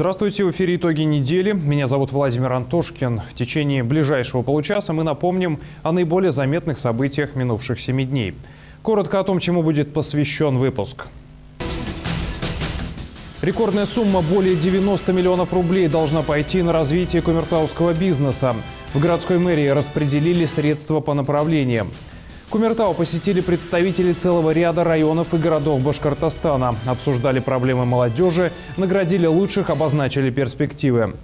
Здравствуйте, в эфире «Итоги недели». Меня зовут Владимир Антошкин. В течение ближайшего получаса мы напомним о наиболее заметных событиях минувших семи дней. Коротко о том, чему будет посвящен выпуск. Рекордная сумма более 90 миллионов рублей должна пойти на развитие кумертауского бизнеса. В городской мэрии распределили средства по направлениям. Кумертау посетили представители целого ряда районов и городов Башкортостана. Обсуждали проблемы молодежи, наградили лучших, обозначили перспективы.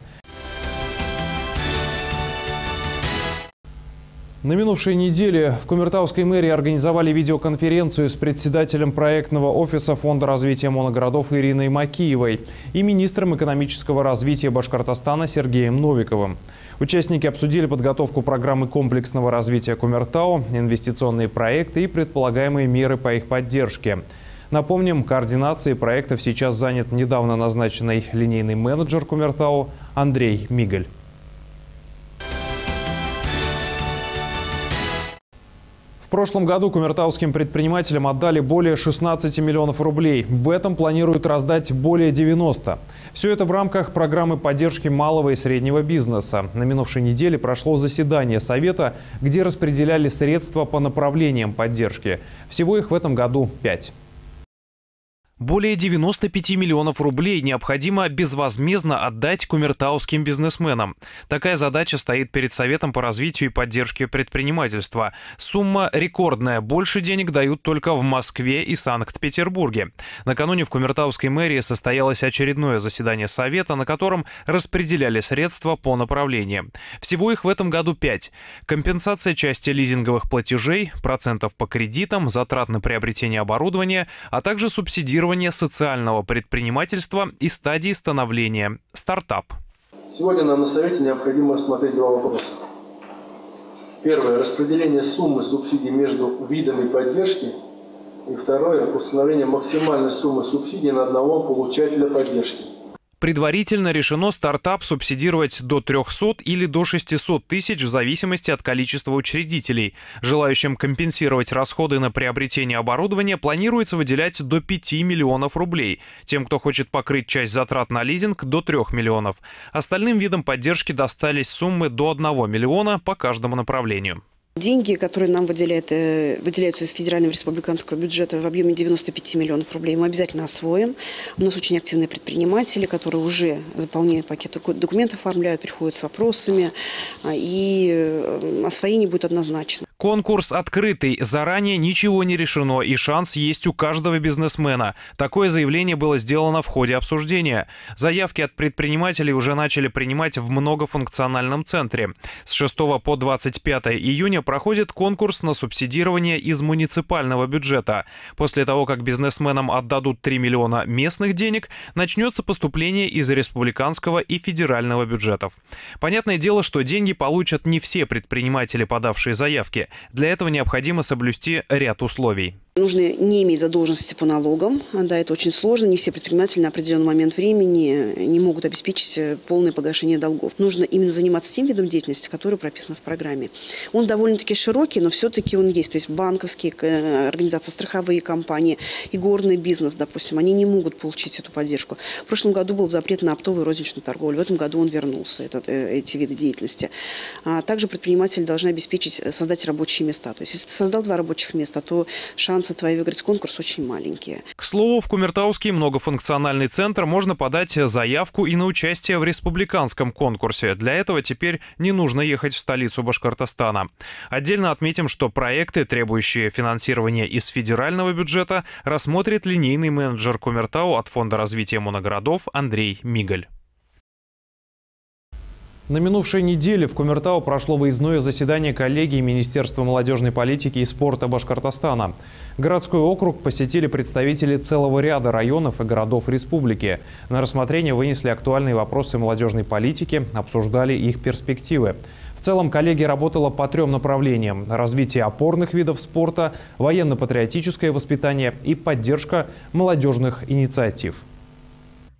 На минувшей неделе в Кумертауской мэрии организовали видеоконференцию с председателем проектного офиса Фонда развития моногородов Ириной Макиевой и министром экономического развития Башкортостана Сергеем Новиковым. Участники обсудили подготовку программы комплексного развития Кумертау, инвестиционные проекты и предполагаемые меры по их поддержке. Напомним, координацией проектов сейчас занят недавно назначенный линейный менеджер Кумертау Андрей Мигаль. Прошлом году кумертауским предпринимателям отдали более 16 миллионов рублей. В этом планируют раздать более 90. Все это в рамках программы поддержки малого и среднего бизнеса. На минувшей неделе прошло заседание Совета, где распределяли средства по направлениям поддержки. Всего их в этом году пять. Более 95 миллионов рублей необходимо безвозмездно отдать кумертауским бизнесменам. Такая задача стоит перед Советом по развитию и поддержке предпринимательства. Сумма рекордная. Больше денег дают только в Москве и Санкт-Петербурге. Накануне в Кумертауской мэрии состоялось очередное заседание Совета, на котором распределяли средства по направлениям. Всего их в этом году пять. Компенсация части лизинговых платежей, процентов по кредитам, затрат на приобретение оборудования, а также субсидирование стимулирования социального предпринимательства и стадии становления – стартап. Сегодня нам на Совете необходимо рассмотреть два вопроса. Первое – распределение суммы субсидий между видами поддержки. И второе – установление максимальной суммы субсидий на одного получателя поддержки – Предварительно решено стартап субсидировать до 300 или до 600 тысяч в зависимости от количества учредителей. Желающим компенсировать расходы на приобретение оборудования планируется выделять до 5 миллионов рублей. Тем, кто хочет покрыть часть затрат на лизинг, до 3 миллионов. Остальным видам поддержки достались суммы до 1 миллиона по каждому направлению. Деньги, которые нам выделяют, э, выделяются из федерального республиканского бюджета в объеме 95 миллионов рублей, мы обязательно освоим. У нас очень активные предприниматели, которые уже заполняют пакеты документов, оформляют, приходят с вопросами, а, и э, освоение будет однозначно. Конкурс открытый, заранее ничего не решено и шанс есть у каждого бизнесмена. Такое заявление было сделано в ходе обсуждения. Заявки от предпринимателей уже начали принимать в многофункциональном центре. С 6 по 25 июня проходит конкурс на субсидирование из муниципального бюджета. После того, как бизнесменам отдадут 3 миллиона местных денег, начнется поступление из республиканского и федерального бюджетов. Понятное дело, что деньги получат не все предприниматели, подавшие заявки. Для этого необходимо соблюсти ряд условий. Нужно не иметь задолженности по налогам. Да, это очень сложно. Не все предприниматели на определенный момент времени не могут обеспечить э, полное погашение долгов. Нужно именно заниматься тем видом деятельности, который прописан в программе. Он довольно-таки широкий, но все-таки он есть. То есть банковские э, организации, страховые компании, и горный бизнес, допустим, они не могут получить эту поддержку. В прошлом году был запрет на оптовую розничную торговлю. В этом году он вернулся, этот, э, эти виды деятельности. А также предприниматели должны обеспечить, создать рабочие места. То есть если ты создал два рабочих места, то шанс шансы твои выиграть конкурс очень маленькие. К слову, в Кумертауский многофункциональный центр можно подать заявку и на участие в республиканском конкурсе. Для этого теперь не нужно ехать в столицу Башкортостана. Отдельно отметим, что проекты, требующие финансирования из федерального бюджета, рассмотрит линейный менеджер Кумертау от Фонда развития моногородов Андрей Мигаль. На минувшей неделе в Кумертау прошло выездное заседание коллегии Министерства молодежной политики и спорта Башкортостана. Городской округ посетили представители целого ряда районов и городов республики. На рассмотрение вынесли актуальные вопросы молодежной политики, обсуждали их перспективы. В целом коллегия работала по трем направлениям – развитие опорных видов спорта, военно-патриотическое воспитание и поддержка молодежных инициатив.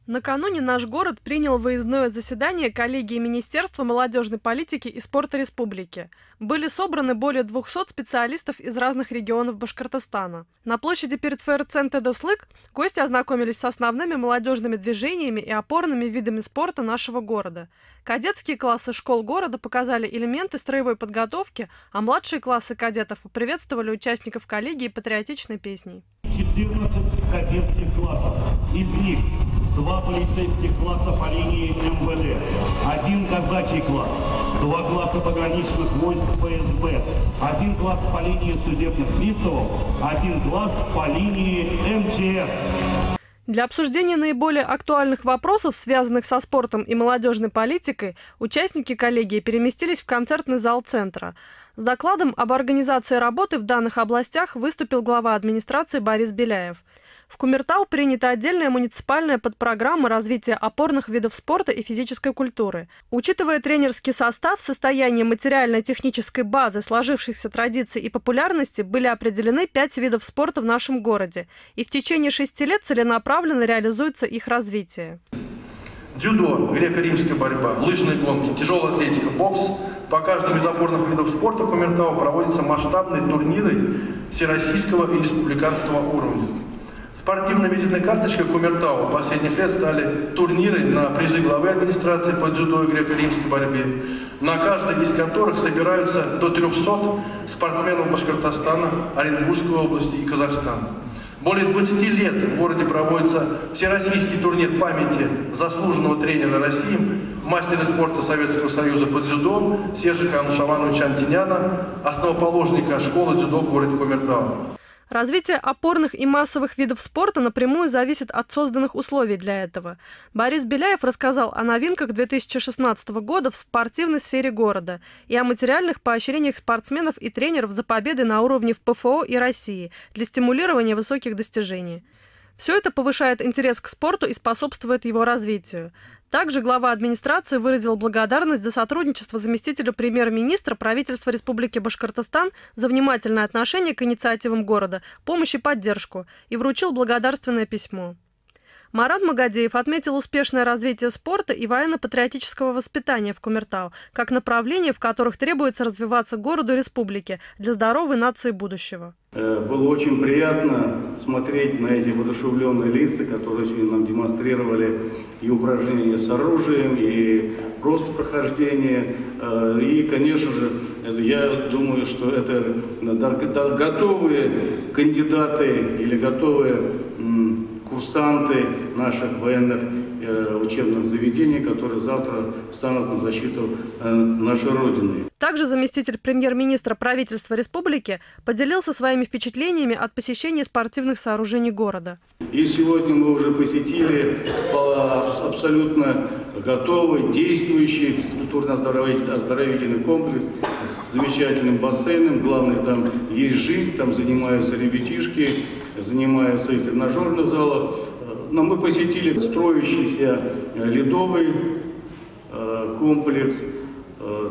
Накануне наш город принял выездное заседание коллегии Министерства молодежной политики и спорта республики. Были собраны более 200 специалистов из разных регионов Башкортостана. На площади перед ФРЦ Дослык гости ознакомились с основными молодежными движениями и опорными видами спорта нашего города. Кадетские классы школ города показали элементы строевой подготовки, а младшие классы кадетов поприветствовали участников коллегии патриотичной песней. 14 кадетских классов. Из них два полицейских класса по линии МВД, один казачий класс, два класса пограничных войск ФСБ, один класс по линии судебных приставов, один класс по линии МЧС. Для обсуждения наиболее актуальных вопросов, связанных со спортом и молодежной политикой, участники коллегии переместились в концертный зал центра. С докладом об организации работы в данных областях выступил глава администрации Борис Беляев. В Кумертау принята отдельная муниципальная подпрограмма развития опорных видов спорта и физической культуры. Учитывая тренерский состав, состояние материально-технической базы, сложившихся традиций и популярности, были определены пять видов спорта в нашем городе. И в течение шести лет целенаправленно реализуется их развитие. Дзюдо, греко-римская борьба, лыжные гонки, тяжелая атлетика, бокс. По каждому из опорных видов спорта Кумертау проводятся масштабные турниры всероссийского и республиканского уровня. Спортивной визитной карточкой Кумертау последних лет стали турниры на призы главы администрации по дзюдо и греко-римской борьбе, на каждой из которых собираются до 300 спортсменов Башкортостана, Оренбургской области и Казахстана. Более 20 лет в городе проводится всероссийский турнир памяти заслуженного тренера России, мастера спорта Советского Союза по дзюдо Сержика Анушавановича Антиняна, основоположника школы дзюдо в городе Кумертау. Развитие опорных и массовых видов спорта напрямую зависит от созданных условий для этого. Борис Беляев рассказал о новинках 2016 года в спортивной сфере города и о материальных поощрениях спортсменов и тренеров за победы на уровне в ПФО и России для стимулирования высоких достижений. Все это повышает интерес к спорту и способствует его развитию. Также глава администрации выразил благодарность за сотрудничество заместителю премьер-министра правительства Республики Башкортостан за внимательное отношение к инициативам города, помощь и поддержку и вручил благодарственное письмо. Марат Магадеев отметил успешное развитие спорта и военно-патриотического воспитания в Кумертау, как направление, в которых требуется развиваться городу и республике для здоровой нации будущего. Э, было очень приятно смотреть на эти воодушевленные лица, которые сегодня нам демонстрировали и упражнения с оружием, и просто прохождение. Э, и, конечно же, я думаю, что это готовые кандидаты или готовые курсанты наших военных учебных заведений, которые завтра станут на защиту э, нашей Родины. Также заместитель премьер-министра правительства республики поделился своими впечатлениями от посещения спортивных сооружений города. И сегодня мы уже посетили абсолютно готовый, действующий физкультурно-оздоровительный комплекс с замечательным бассейном. Главное, там есть жизнь, там занимаются ребятишки, занимаются и в тренажерных залах. Но мы посетили строящийся ледовый э, комплекс,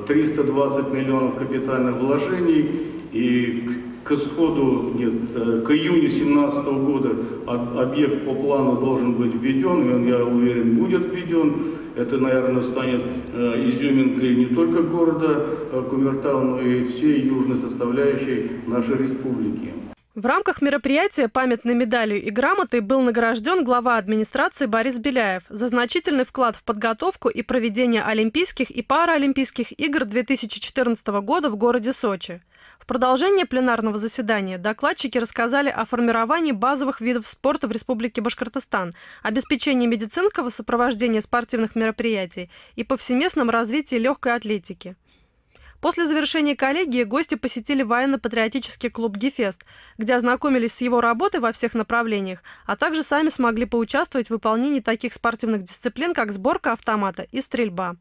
320 э, миллионов капитальных вложений и к исходу, нет, э, к июню 2017 года объект по плану должен быть введен, и он, я уверен, будет введен. Это, наверное, станет изюминкой не только города Кумертау, но и всей южной составляющей нашей республики. В рамках мероприятия памятной медалью и грамотой был награжден глава администрации Борис Беляев за значительный вклад в подготовку и проведение Олимпийских и Паралимпийских игр 2014 года в городе Сочи. В продолжение пленарного заседания докладчики рассказали о формировании базовых видов спорта в Республике Башкортостан, обеспечении медицинского сопровождения спортивных мероприятий и повсеместном развитии легкой атлетики. После завершения коллегии гости посетили военно-патриотический клуб «Гефест», где ознакомились с его работой во всех направлениях, а также сами смогли поучаствовать в выполнении таких спортивных дисциплин, как сборка автомата и стрельба.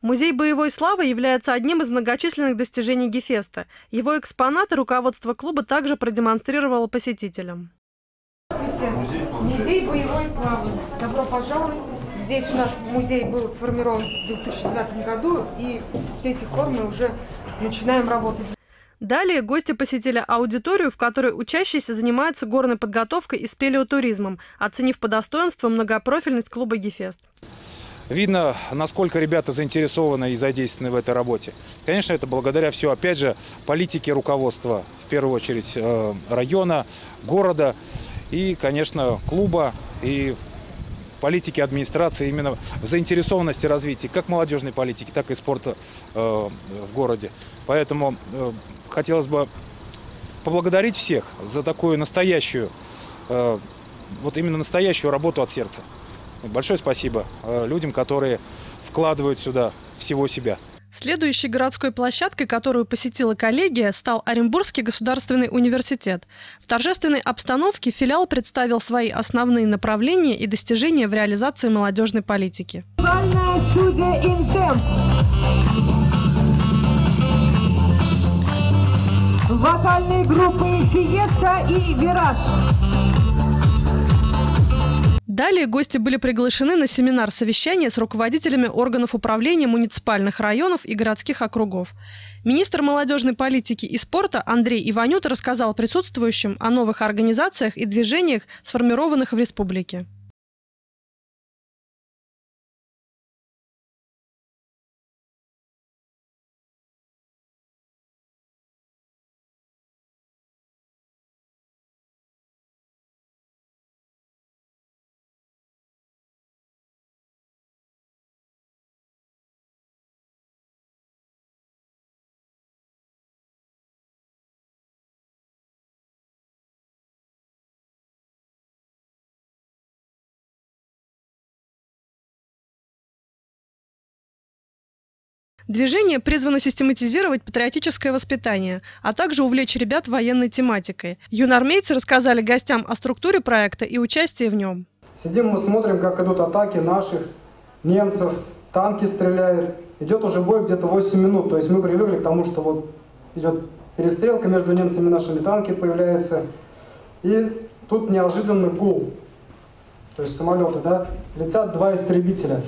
Музей боевой славы является одним из многочисленных достижений Гефеста. Его экспонаты руководство клуба также продемонстрировало посетителям. Музей боевой славы. Добро пожаловать. Здесь у нас музей был сформирован в 2009 году, и с этих пор мы уже начинаем работать. Далее гости посетили аудиторию, в которой учащиеся занимаются горной подготовкой и спелеотуризмом, оценив по достоинству многопрофильность клуба «Гефест». Видно, насколько ребята заинтересованы и задействованы в этой работе. Конечно, это благодаря все, опять же, политике руководства, в первую очередь, э, района, города и, конечно, клуба и политики администрации, именно заинтересованности развития как молодежной политики, так и спорта э, в городе. Поэтому э, хотелось бы поблагодарить всех за такую настоящую, вот именно настоящую работу от сердца. Большое спасибо э, людям, которые вкладывают сюда всего себя. Следующей городской площадкой, которую посетила коллегия, стал Оренбургский государственный университет. В торжественной обстановке филиал представил свои основные направления и достижения в реализации молодежной политики. студия «Интемп». Вокальные группы «Фиеста» и «Вираж». Далее гости были приглашены на семинар-совещание с руководителями органов управления муниципальных районов и городских округов. Министр молодежной политики и спорта Андрей Иванют рассказал присутствующим о новых организациях и движениях, сформированных в республике. Движение призвано систематизировать патриотическое воспитание, а также увлечь ребят военной тематикой. Юнармейцы рассказали гостям о структуре проекта и участии в нем. Сидим мы смотрим, как идут атаки наших немцев, танки стреляют. Идет уже бой где-то 8 минут, то есть мы привыкли к тому, что вот идет перестрелка между немцами и нашими танки появляется. И тут неожиданный гул. То есть самолеты, да, летят два истребителя.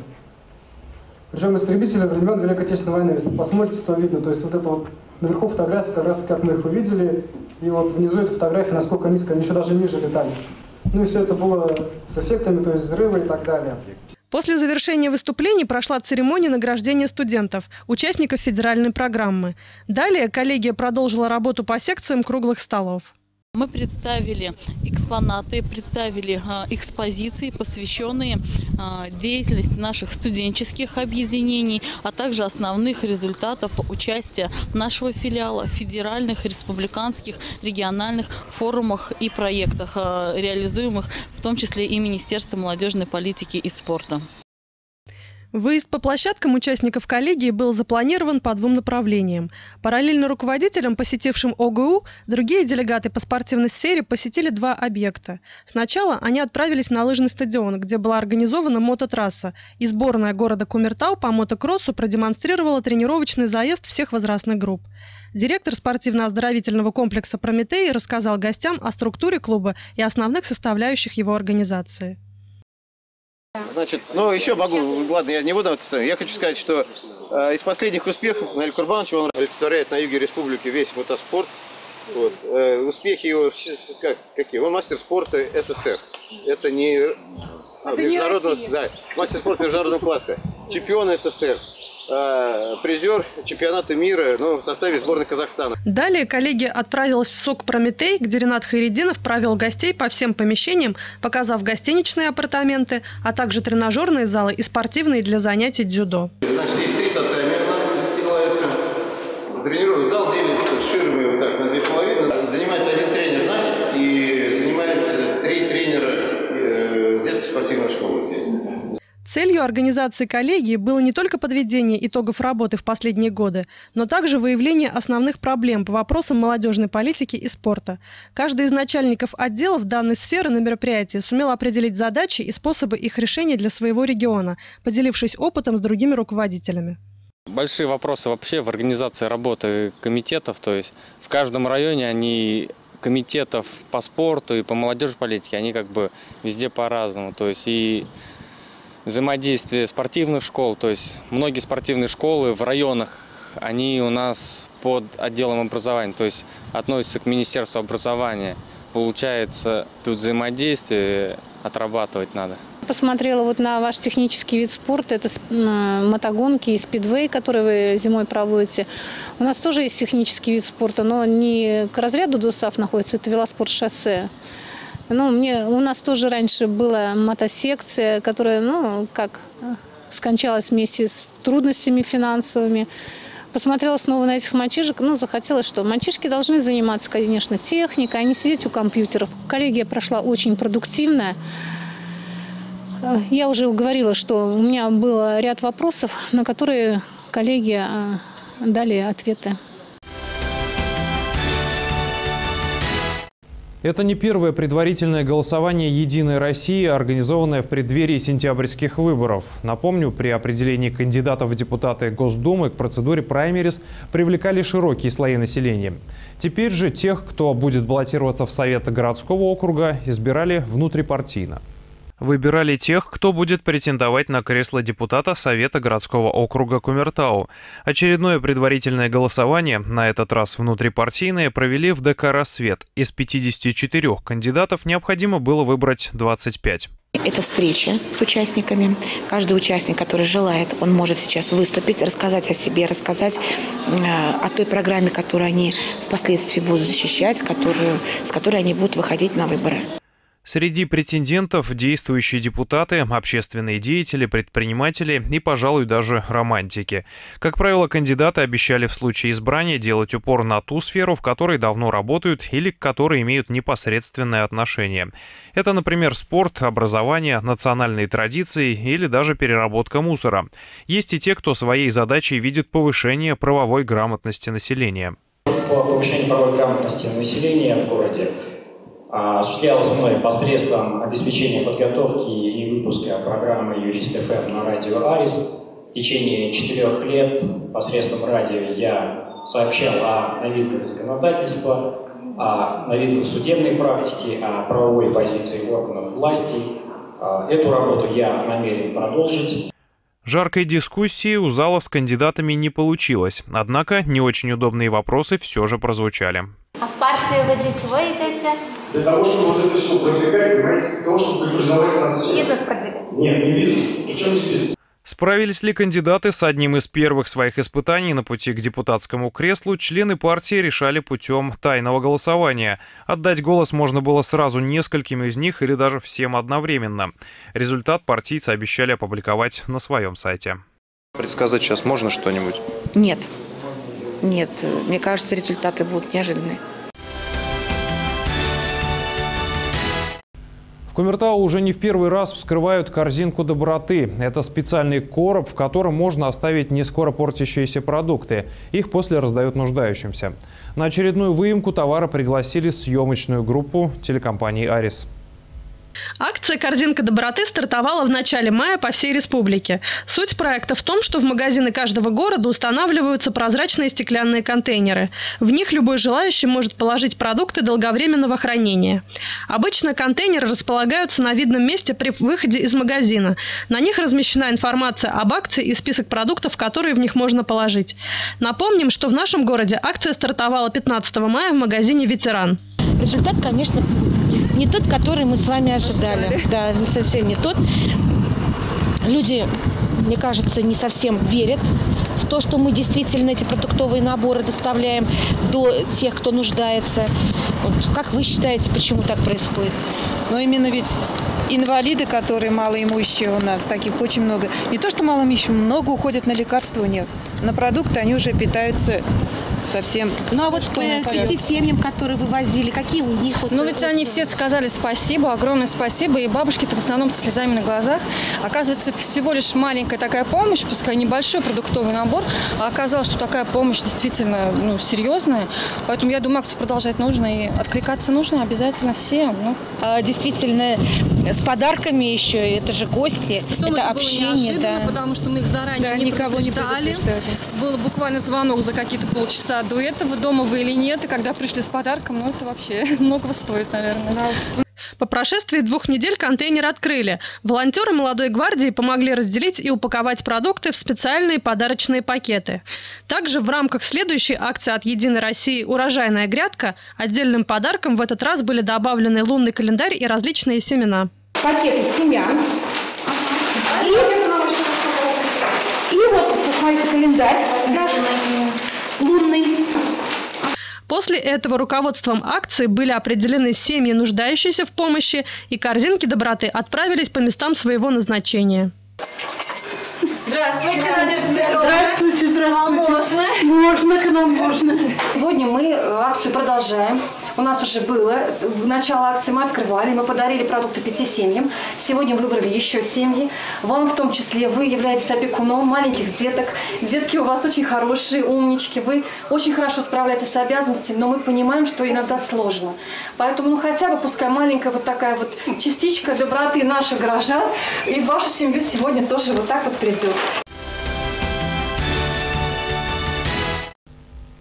Причем истребители времен Великой Отечественной войны, если посмотрите, то видно. То есть вот это вот наверху фотография, как раз как мы их увидели, и вот внизу эта фотография, насколько низко, они еще даже ниже летали. Ну и все это было с эффектами, то есть взрывы и так далее. После завершения выступлений прошла церемония награждения студентов, участников федеральной программы. Далее коллегия продолжила работу по секциям круглых столов. Мы представили экспонаты, представили а, экспозиции, посвященные а, деятельности наших студенческих объединений, а также основных результатов участия нашего филиала в федеральных, республиканских, региональных форумах и проектах, а, реализуемых в том числе и Министерством молодежной политики и спорта. Выезд по площадкам участников коллегии был запланирован по двум направлениям. Параллельно руководителям, посетившим ОГУ, другие делегаты по спортивной сфере посетили два объекта. Сначала они отправились на лыжный стадион, где была организована мототрасса, и сборная города Кумертау по мотокроссу продемонстрировала тренировочный заезд всех возрастных групп. Директор спортивно-оздоровительного комплекса «Прометей» рассказал гостям о структуре клуба и основных составляющих его организации. Значит, ну еще могу, ладно, я не буду, я хочу сказать, что э, из последних успехов Наиль Курбанович, он олицетворяет на юге республики весь мотоспорт. Вот. Э, успехи его, как, какие? Он мастер спорта СССР. Это не а, международного, да, мастер спорта международного класса. Чемпион СССР. Э, призер чемпионата мира ну, в составе сборной Казахстана. Далее коллеги отправилась в СОК «Прометей», где Ренат Хайрединов провел гостей по всем помещениям, показав гостиничные апартаменты, а также тренажерные залы и спортивные для занятий дзюдо. Значит, есть три татами у нас Тренировый зал делится ширмой вот так на две половины. Занимается один тренер наш и занимается три тренера э, детской спортивной школы здесь. Целью организации коллегии было не только подведение итогов работы в последние годы, но также выявление основных проблем по вопросам молодежной политики и спорта. Каждый из начальников отделов данной сферы на мероприятии сумел определить задачи и способы их решения для своего региона, поделившись опытом с другими руководителями. Большие вопросы вообще в организации работы комитетов, то есть в каждом районе они комитетов по спорту и по молодежи политике, они как бы везде по-разному. То есть и взаимодействие спортивных школ, то есть многие спортивные школы в районах, они у нас под отделом образования, то есть относятся к Министерству образования. Получается, тут взаимодействие отрабатывать надо посмотрела вот на ваш технический вид спорта, это мотогонки и спидвей, которые вы зимой проводите. У нас тоже есть технический вид спорта, но не к разряду ДОСАФ находится, это велоспорт-шоссе. Ну, мне, у нас тоже раньше была мотосекция, которая, ну, как скончалась вместе с трудностями финансовыми. Посмотрела снова на этих мальчишек, ну, захотелось, что мальчишки должны заниматься, конечно, техникой, а не сидеть у компьютеров. Коллегия прошла очень продуктивная. Я уже говорила, что у меня был ряд вопросов, на которые коллеги а, дали ответы. Это не первое предварительное голосование «Единой России», организованное в преддверии сентябрьских выборов. Напомню, при определении кандидатов в депутаты Госдумы к процедуре праймерис привлекали широкие слои населения. Теперь же тех, кто будет баллотироваться в Совет городского округа, избирали внутрипартийно выбирали тех, кто будет претендовать на кресло депутата Совета городского округа Кумертау. Очередное предварительное голосование, на этот раз внутрипартийное, провели в ДК «Рассвет». Из 54 кандидатов необходимо было выбрать 25. Это встреча с участниками. Каждый участник, который желает, он может сейчас выступить, рассказать о себе, рассказать э, о той программе, которую они впоследствии будут защищать, которую, с которой они будут выходить на выборы. Среди претендентов действующие депутаты, общественные деятели, предприниматели и, пожалуй, даже романтики. Как правило, кандидаты обещали в случае избрания делать упор на ту сферу, в которой давно работают или к которой имеют непосредственное отношение. Это, например, спорт, образование, национальные традиции или даже переработка мусора. Есть и те, кто своей задачей видит повышение правовой грамотности населения. По повышению правовой грамотности населения в городе осуществлялось мной посредством обеспечения подготовки и выпуска программы «Юрист ФМ» на радио «Арис». В течение четырех лет посредством радио я сообщал о новинках законодательства, о новинках судебной практики, о правовой позиции органов власти. А, эту работу я намерен продолжить. Жаркой дискуссии у зала с кандидатами не получилось, однако не очень удобные вопросы все же прозвучали. А в партию вы для чего идете? Для того, чтобы вот это все продвигать, понимаете, для того, чтобы преобразовать нас всех. Бизнес продвигать? Нет, не бизнес. Причем здесь бизнес? Справились ли кандидаты с одним из первых своих испытаний на пути к депутатскому креслу, члены партии решали путем тайного голосования. Отдать голос можно было сразу нескольким из них или даже всем одновременно. Результат партийцы обещали опубликовать на своем сайте. Предсказать сейчас можно что-нибудь? Нет. Нет. Мне кажется, результаты будут неожиданные. В Кумертау уже не в первый раз вскрывают корзинку доброты. Это специальный короб, в котором можно оставить не скоро портящиеся продукты. Их после раздают нуждающимся. На очередную выемку товара пригласили съемочную группу телекомпании «Арис». Акция «Корзинка доброты» стартовала в начале мая по всей республике. Суть проекта в том, что в магазины каждого города устанавливаются прозрачные стеклянные контейнеры. В них любой желающий может положить продукты долговременного хранения. Обычно контейнеры располагаются на видном месте при выходе из магазина. На них размещена информация об акции и список продуктов, которые в них можно положить. Напомним, что в нашем городе акция стартовала 15 мая в магазине «Ветеран». Результат, конечно, не тот, который мы с вами ожидали. Да, совсем не тот. Люди, мне кажется, не совсем верят в то, что мы действительно эти продуктовые наборы доставляем до тех, кто нуждается. Вот как вы считаете, почему так происходит? Но именно ведь инвалиды, которые малоимущие у нас, таких очень много. Не то, что малоимущие, много уходят на лекарства у них. На продукты они уже питаются совсем. Ну а вот по пяти семьям, которые вывозили, какие у них? Вот, ну ведь они все сказали спасибо, огромное спасибо, и бабушки-то в основном со слезами на глазах. Оказывается, всего лишь маленькая такая помощь, пускай небольшой продуктовый набор, а оказалось, что такая помощь действительно ну, серьезная. Поэтому я думаю, акцию продолжать нужно и откликаться нужно обязательно все. Ну. А, действительно, с подарками еще, это же гости, Потом это, это общение, да. потому что мы их заранее Да, не никого не предупреждали. предупреждали. Был буквально звонок за какие-то полчаса до этого, дома вы или нет, и когда пришли с подарком, ну это вообще многого стоит, наверное. По прошествии двух недель контейнер открыли. Волонтеры молодой гвардии помогли разделить и упаковать продукты в специальные подарочные пакеты. Также в рамках следующей акции от «Единой России. Урожайная грядка» отдельным подарком в этот раз были добавлены лунный календарь и различные семена. Пакеты семян. И, и вот, посмотрите, календарь наш лунный. После этого руководством акции были определены семьи, нуждающиеся в помощи, и корзинки доброты отправились по местам своего назначения. Здравствуйте, Надежда Петровна. Здравствуйте, здравствуйте. можно? Можно, к нам можно. Сегодня мы э, акцию продолжаем. У нас уже было в начало акции мы открывали, мы подарили продукты пяти семьям. Сегодня выбрали еще семьи. Вам в том числе вы являетесь опекуном маленьких деток. Детки у вас очень хорошие, умнички. Вы очень хорошо справляетесь с обязанностями, но мы понимаем, что иногда сложно. Поэтому ну хотя бы пускай маленькая вот такая вот частичка доброты наших горожан и в вашу семью сегодня тоже вот так вот придет.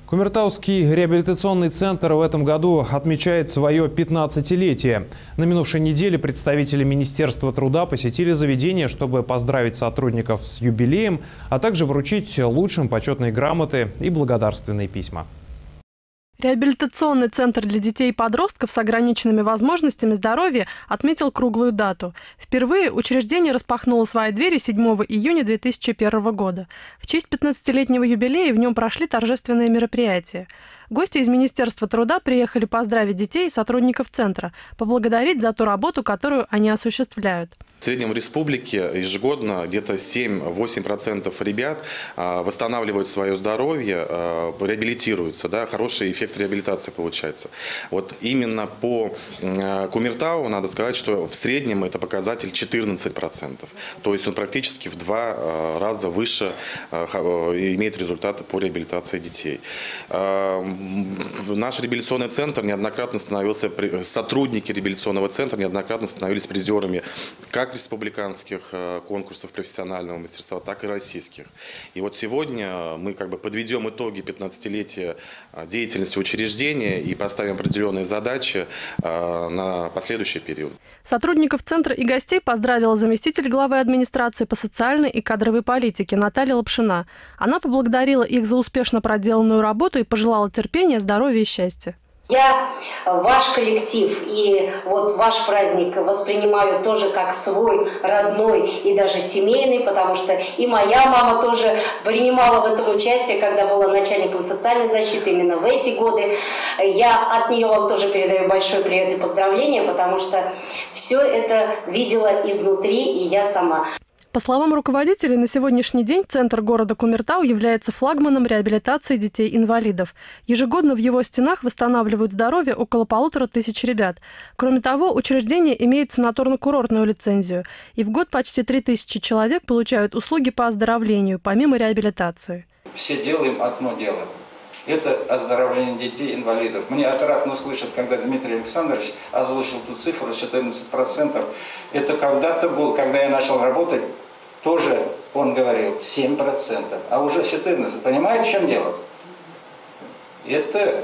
Кумертауский реабилитационный центр в этом году отмечает свое 15-летие. На минувшей неделе представители Министерства труда посетили заведение, чтобы поздравить сотрудников с юбилеем, а также вручить лучшим почетные грамоты и благодарственные письма. Реабилитационный центр для детей и подростков с ограниченными возможностями здоровья отметил круглую дату. Впервые учреждение распахнуло свои двери 7 июня 2001 года. В честь 15-летнего юбилея в нем прошли торжественные мероприятия. Гости из Министерства труда приехали поздравить детей и сотрудников центра, поблагодарить за ту работу, которую они осуществляют. В среднем в республике ежегодно где-то 7-8% ребят а, восстанавливают свое здоровье, а, реабилитируются, да, хороший эффект реабилитации получается. Вот именно по а, Кумертау надо сказать, что в среднем это показатель 14%. То есть он практически в два раза выше имеет результаты по реабилитации детей. Наш реабилитационный центр неоднократно становился, сотрудники реабилитационного центра неоднократно становились призерами как республиканских э, конкурсов профессионального мастерства, так и российских. И вот сегодня мы как бы подведем итоги 15-летия э, деятельности учреждения и поставим определенные задачи э, на последующий период. Сотрудников центра и гостей поздравила заместитель главы администрации по социальной и кадровой политике Наталья Лапшина. Она поблагодарила их за успешно проделанную работу и пожелала терпения, здоровья и счастья. Я ваш коллектив и вот ваш праздник воспринимаю тоже как свой, родной и даже семейный, потому что и моя мама тоже принимала в этом участие, когда была начальником социальной защиты именно в эти годы. Я от нее вам тоже передаю большой привет и поздравления, потому что все это видела изнутри и я сама. По словам руководителей, на сегодняшний день Центр города Кумертау является флагманом реабилитации детей-инвалидов. Ежегодно в его стенах восстанавливают здоровье около полутора тысяч ребят. Кроме того, учреждение имеет санаторно-курортную лицензию. И в год почти три тысячи человек получают услуги по оздоровлению, помимо реабилитации. Все делаем одно дело. Это оздоровление детей-инвалидов. Мне отрадно слышать, когда Дмитрий Александрович озвучил ту цифру 14%. Это когда-то был, когда я начал работать, тоже он говорил 7%, а уже 14%. Понимаете, в чем дело? Это,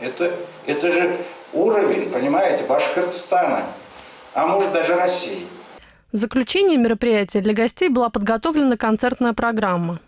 это, это же уровень, понимаете, Башкортостана, а может даже России. В заключение мероприятия для гостей была подготовлена концертная программа.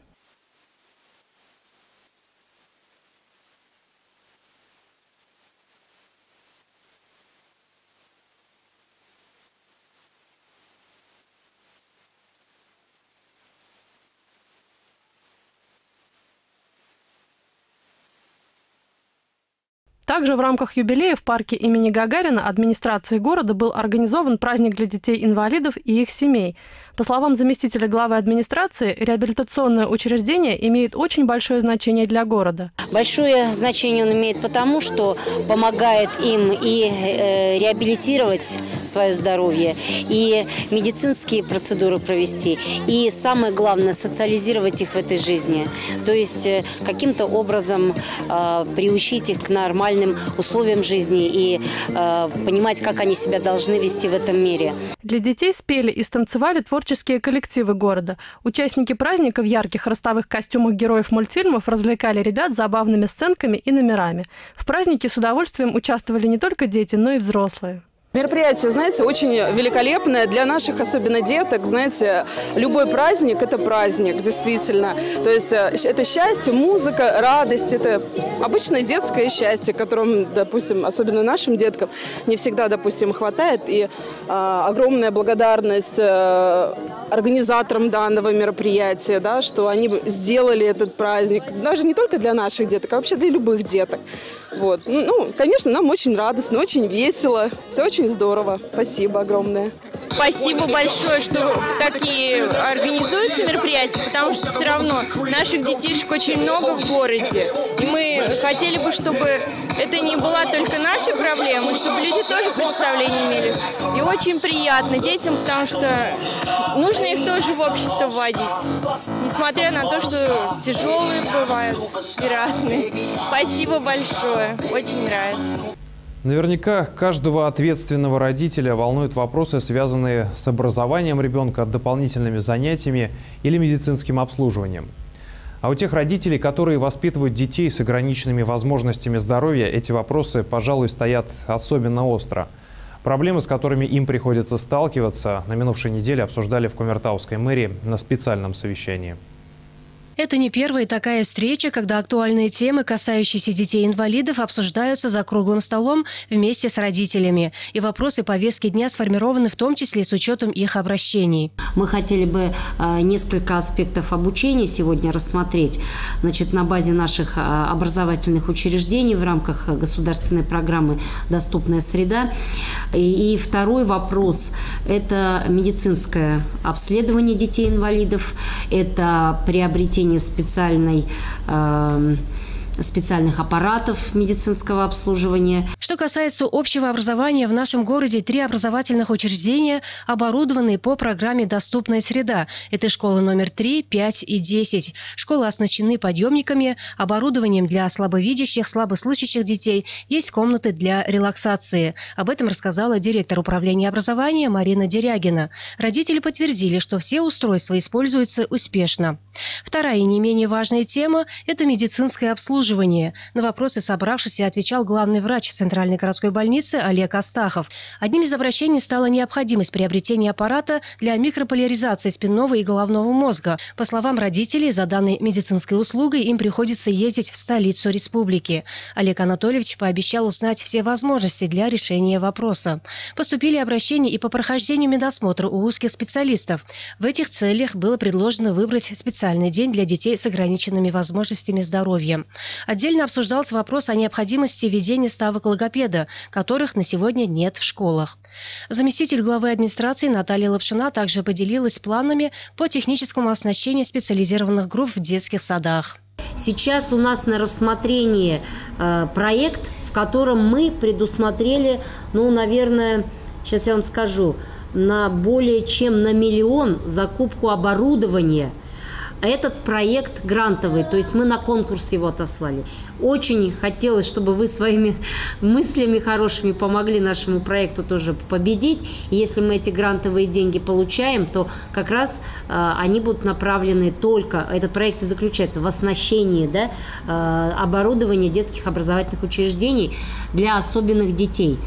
Также в рамках юбилея в парке имени Гагарина администрацией города был организован праздник для детей-инвалидов и их семей. По словам заместителя главы администрации, реабилитационное учреждение имеет очень большое значение для города. Большое значение он имеет потому, что помогает им и э, реабилитировать свое здоровье, и медицинские процедуры провести, и самое главное, социализировать их в этой жизни. То есть э, каким-то образом э, приучить их к нормальному реальным условиям жизни и э, понимать, как они себя должны вести в этом мире. Для детей спели и станцевали творческие коллективы города. Участники праздника в ярких ростовых костюмах героев мультфильмов развлекали ребят забавными сценками и номерами. В празднике с удовольствием участвовали не только дети, но и взрослые. Мероприятие, знаете, очень великолепное для наших, особенно деток. Знаете, любой праздник – это праздник, действительно. То есть э, это счастье, музыка, радость. Это обычное детское счастье, которым, допустим, особенно нашим деткам не всегда, допустим, хватает. И э, огромная благодарность э, организаторам данного мероприятия, да, что они сделали этот праздник. Даже не только для наших деток, а вообще для любых деток. Вот. Ну, конечно, нам очень радостно, очень весело. Все очень здорово. Спасибо огромное. Спасибо большое, что такие организуются мероприятия, потому что все равно наших детишек очень много в городе. И мы хотели бы, чтобы это не была только наша проблема, чтобы люди тоже представление имели. И очень приятно детям, потому что нужно их тоже в общество вводить. Несмотря на то, что тяжелые бывают и разные. Спасибо большое. Очень нравится. Наверняка каждого ответственного родителя волнуют вопросы, связанные с образованием ребенка, дополнительными занятиями или медицинским обслуживанием. А у тех родителей, которые воспитывают детей с ограниченными возможностями здоровья, эти вопросы, пожалуй, стоят особенно остро. Проблемы, с которыми им приходится сталкиваться, на минувшей неделе обсуждали в Кумертауской мэрии на специальном совещании. Это не первая такая встреча, когда актуальные темы, касающиеся детей-инвалидов, обсуждаются за круглым столом вместе с родителями. И вопросы повестки дня сформированы в том числе с учетом их обращений. Мы хотели бы э, несколько аспектов обучения сегодня рассмотреть. Значит, на базе наших э, образовательных учреждений в рамках государственной программы «Доступная среда». И, и второй вопрос – это медицинское обследование детей-инвалидов, это приобретение приобретение специальной э, специальных аппаратов медицинского обслуживания. Что касается общего образования, в нашем городе три образовательных учреждения оборудованы по программе «Доступная среда». Это школы номер 3, 5 и 10. Школы оснащены подъемниками, оборудованием для слабовидящих, слабослышащих детей. Есть комнаты для релаксации. Об этом рассказала директор управления образования Марина Дерягина. Родители подтвердили, что все устройства используются успешно. Вторая и не менее важная тема – это медицинское обслуживание обслуживания. На вопросы собравшихся отвечал главный врач Центральной городской больницы Олег Астахов. Одним из обращений стала необходимость приобретения аппарата для микрополяризации спинного и головного мозга. По словам родителей, за данной медицинской услугой им приходится ездить в столицу республики. Олег Анатольевич пообещал узнать все возможности для решения вопроса. Поступили обращения и по прохождению медосмотра у узких специалистов. В этих целях было предложено выбрать специальный день для детей с ограниченными возможностями здоровья. Отдельно обсуждался вопрос о необходимости введения ставок логопеда, которых на сегодня нет в школах. Заместитель главы администрации Наталья Лапшина также поделилась планами по техническому оснащению специализированных групп в детских садах. Сейчас у нас на рассмотрении э, проект, в котором мы предусмотрели, ну, наверное, сейчас я вам скажу, на более чем на миллион закупку оборудования – этот проект грантовый, то есть мы на конкурс его отослали. Очень хотелось, чтобы вы своими мыслями хорошими помогли нашему проекту тоже победить. И если мы эти грантовые деньги получаем, то как раз э, они будут направлены только, этот проект и заключается в оснащении да, э, оборудования детских образовательных учреждений для особенных детей.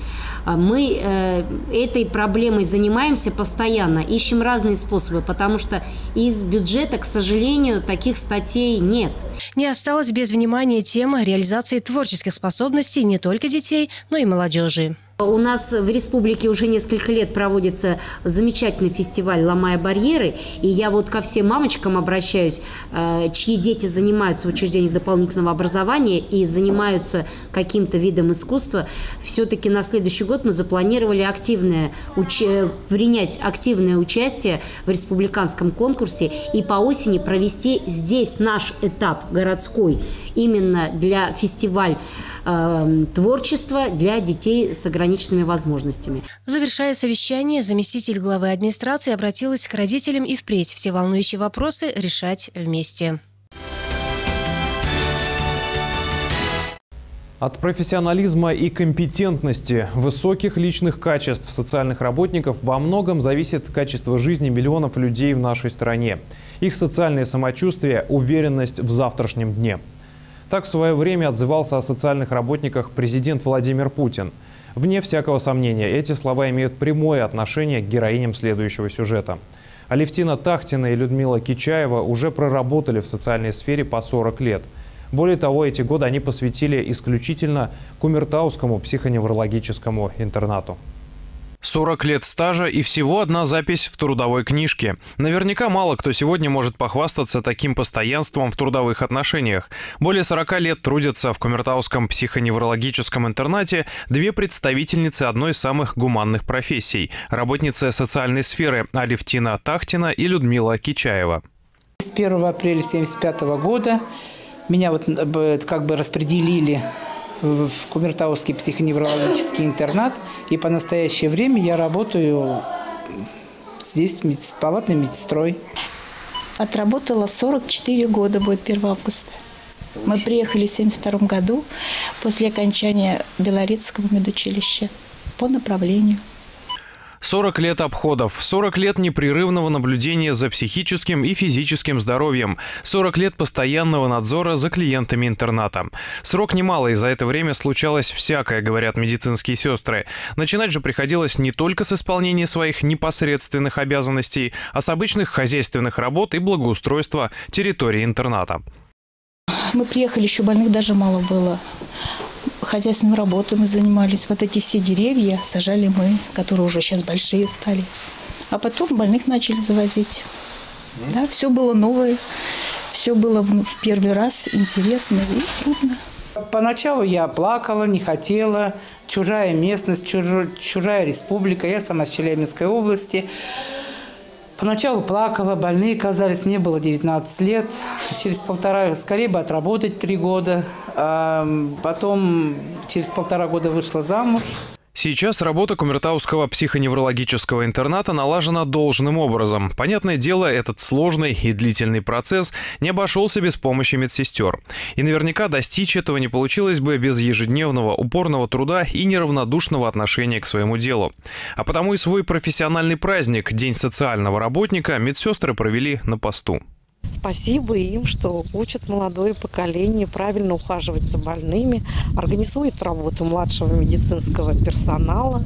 А мы э, этой проблемой занимаемся постоянно, ищем разные способы, потому что из бюджета, к сожалению, таких статей нет. Не осталось без внимания тема реализации творческих способностей не только детей, но и молодежи. У нас в республике уже несколько лет проводится замечательный фестиваль «Ломая барьеры». И я вот ко всем мамочкам обращаюсь, э, чьи дети занимаются в учреждениях дополнительного образования и занимаются каким-то видом искусства. Все-таки на следующий год мы запланировали активное, уч... принять активное участие в республиканском конкурсе и по осени провести здесь наш этап городской именно для фестиваль э, творчества для детей с ограниченными возможностями. Завершая совещание, заместитель главы администрации обратилась к родителям и впредь все волнующие вопросы решать вместе. От профессионализма и компетентности, высоких личных качеств социальных работников во многом зависит качество жизни миллионов людей в нашей стране. Их социальное самочувствие, уверенность в завтрашнем дне. Так в свое время отзывался о социальных работниках президент Владимир Путин. Вне всякого сомнения, эти слова имеют прямое отношение к героиням следующего сюжета. Алевтина Тахтина и Людмила Кичаева уже проработали в социальной сфере по 40 лет – более того, эти годы они посвятили исключительно Кумертаускому психоневрологическому интернату. 40 лет стажа и всего одна запись в трудовой книжке. Наверняка мало кто сегодня может похвастаться таким постоянством в трудовых отношениях. Более 40 лет трудятся в Кумертауском психоневрологическом интернате две представительницы одной из самых гуманных профессий – работницы социальной сферы Алевтина Тахтина и Людмила Кичаева. С 1 апреля 1975 года меня вот э, как бы распределили в Кумертауский психоневрологический интернат. И по настоящее время я работаю здесь с палатной медсестрой. Отработала 44 года, будет 1 августа. Мы приехали в 1972 году после окончания Белорецкого медучилища по направлению 40 лет обходов, 40 лет непрерывного наблюдения за психическим и физическим здоровьем, 40 лет постоянного надзора за клиентами интерната. Срок немалый, за это время случалось всякое, говорят медицинские сестры. Начинать же приходилось не только с исполнения своих непосредственных обязанностей, а с обычных хозяйственных работ и благоустройства территории интерната. Мы приехали, еще больных даже мало было хозяйственной работой мы занимались. Вот эти все деревья сажали мы, которые уже сейчас большие стали. А потом больных начали завозить. Да, все было новое, все было в первый раз интересно и трудно. Поначалу я плакала, не хотела. Чужая местность, чужая республика. Я сама с Челябинской области. Поначалу плакала, больные казались, мне было 19 лет. Через полтора, скорее бы отработать три года. А потом через полтора года вышла замуж. Сейчас работа Кумертауского психоневрологического интерната налажена должным образом. Понятное дело, этот сложный и длительный процесс не обошелся без помощи медсестер. И наверняка достичь этого не получилось бы без ежедневного упорного труда и неравнодушного отношения к своему делу. А потому и свой профессиональный праздник, День социального работника, медсестры провели на посту. Спасибо им, что учат молодое поколение правильно ухаживать за больными, организует работу младшего медицинского персонала.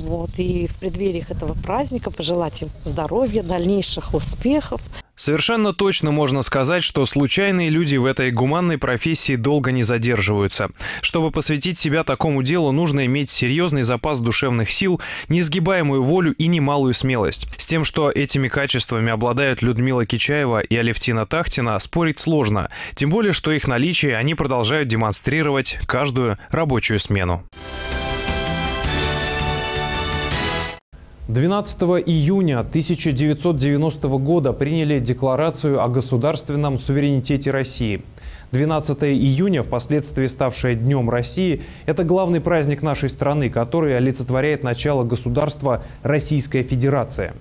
Вот, и в преддвериях этого праздника пожелать им здоровья, дальнейших успехов. Совершенно точно можно сказать, что случайные люди в этой гуманной профессии долго не задерживаются. Чтобы посвятить себя такому делу, нужно иметь серьезный запас душевных сил, несгибаемую волю и немалую смелость. С тем, что этими качествами обладают Людмила Кичаева и Алевтина Тахтина, спорить сложно. Тем более, что их наличие они продолжают демонстрировать каждую рабочую смену. 12 июня 1990 года приняли Декларацию о государственном суверенитете России. 12 июня, впоследствии ставшее Днем России, это главный праздник нашей страны, который олицетворяет начало государства Российская Федерация.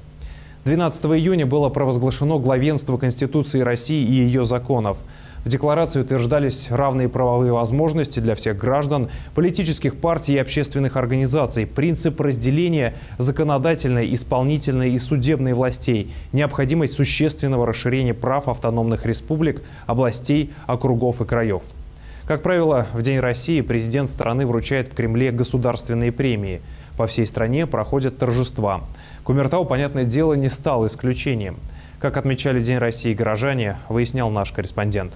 12 июня было провозглашено главенство Конституции России и ее законов – в декларации утверждались равные правовые возможности для всех граждан, политических партий и общественных организаций, принцип разделения законодательной, исполнительной и судебной властей, необходимость существенного расширения прав автономных республик, областей, округов и краев. Как правило, в День России президент страны вручает в Кремле государственные премии. По всей стране проходят торжества. Кумертау, понятное дело, не стал исключением. Как отмечали День России горожане, выяснял наш корреспондент.